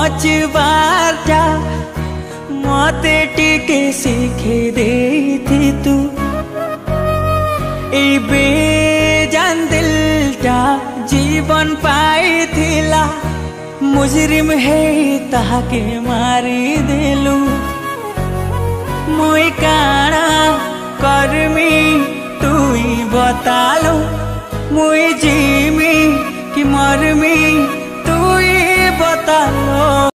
पाँच जा, माते टिके सीखे दे थी तू। ए बेजान दिल जा, जीवन पाई थिला मुजरिम है ताके मारी देलू। मुई काणा करमी तुई बतालो मुई जीमी